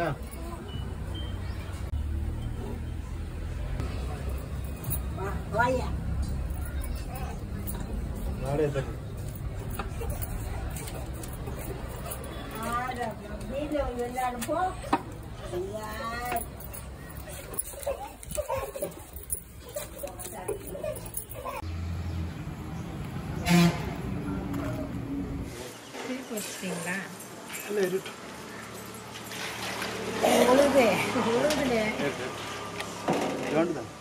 ha à nó lên tình đi đường lên thành phố Hãy subscribe cho kênh Ghiền Mì Gõ Để không bỏ lỡ những video hấp dẫn 네. 그런데. 그런데.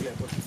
Gracias.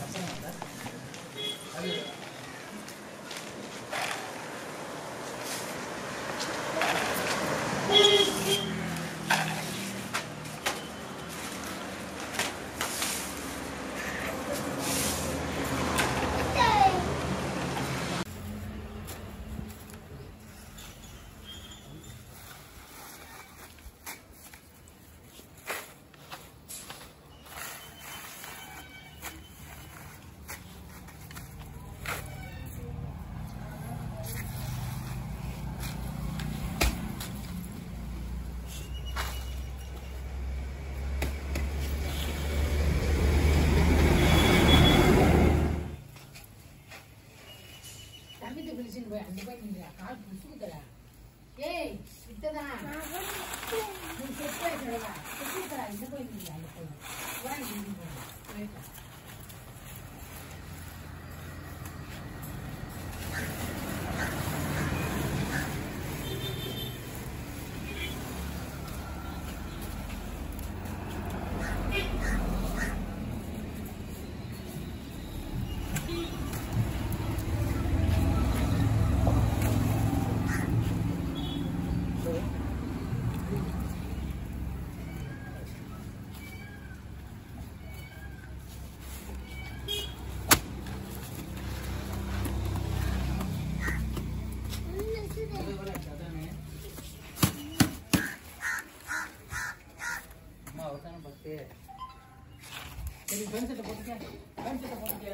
Super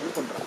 అనుకుంటాం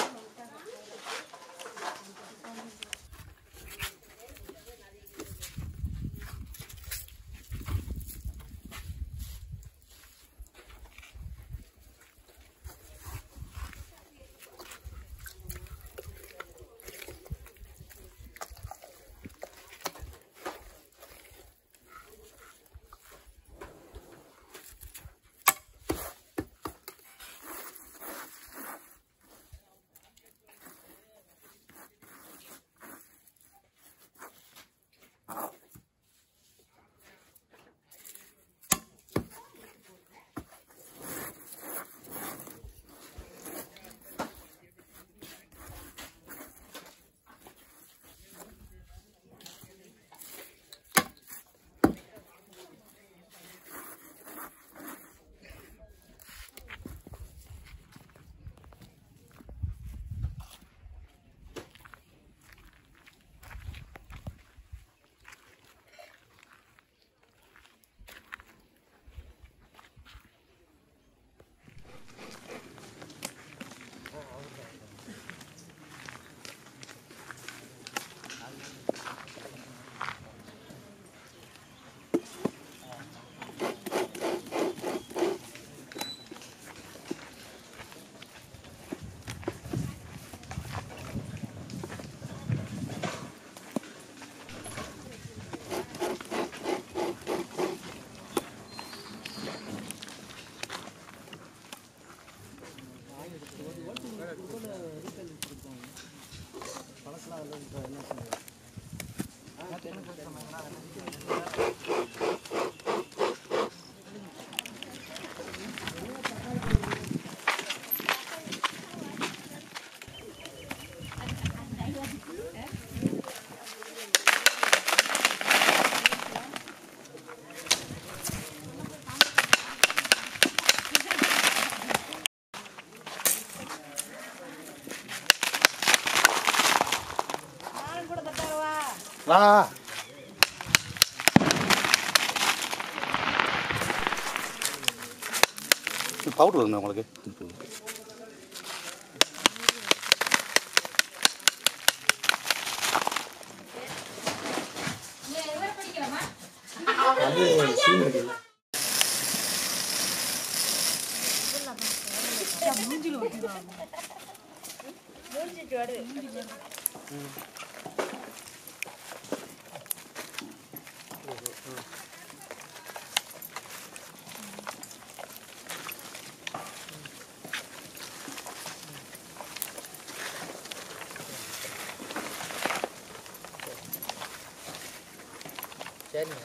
வா powder வருங்க உங்களுக்கு? மூஞ்சில வருது மூஞ்சிட்டு வருது 真的